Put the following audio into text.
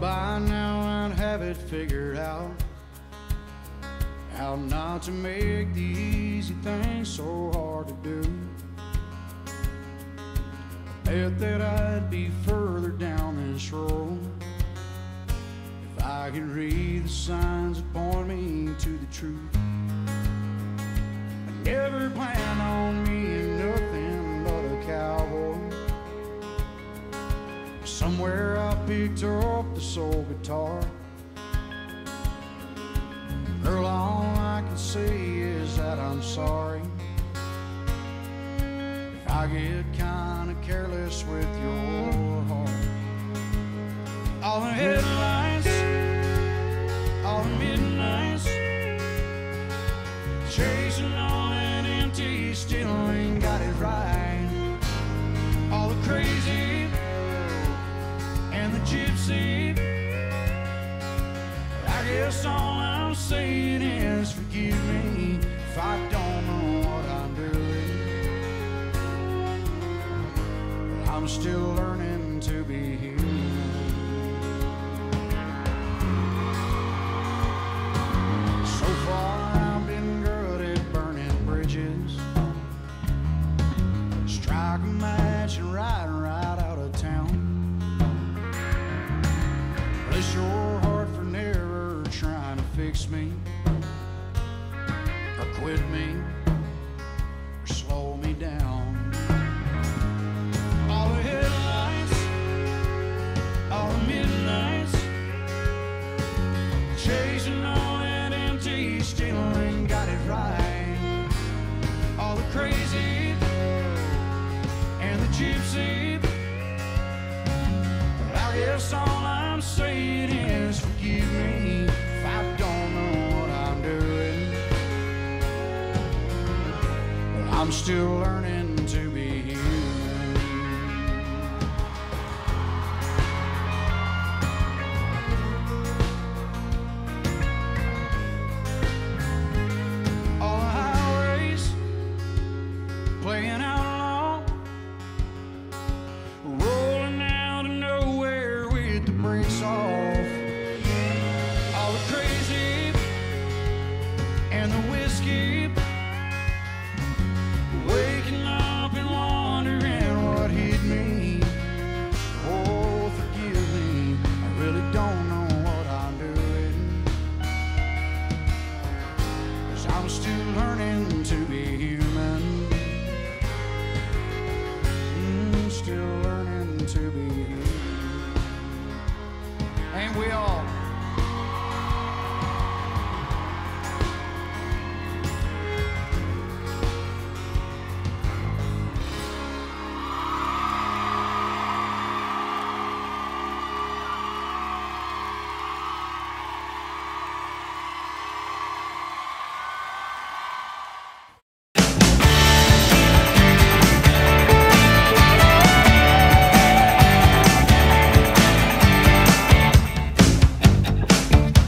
By now I'd have it figured out how not to make the easy things so hard to do. I Bet that I'd be further down this road if I could read the signs that point me to the truth. I never planned on being nothing but a cowboy. Somewhere Picked up the soul guitar. Girl, all I can say is that I'm sorry. If I get kinda careless with your heart. All the headlines, all the midnights, chasing on an empty, still ain't got it right. Gypsy. I guess all I'm saying is forgive me if I don't know what I'm doing. I'm still learning to be human. So far I've been good at burning bridges. Strike a match and ride fix me or quit me or slow me down. All the headlights, all the midnights, chasing all that empty, still ain't got it right. All the crazy and the gypsy. I guess all I'm still learning to be human. All the highways playing out long, rolling out of nowhere with the brakes off. All the crazy and the whiskey, to be human. Mm, still learning to be human. Ain't we all?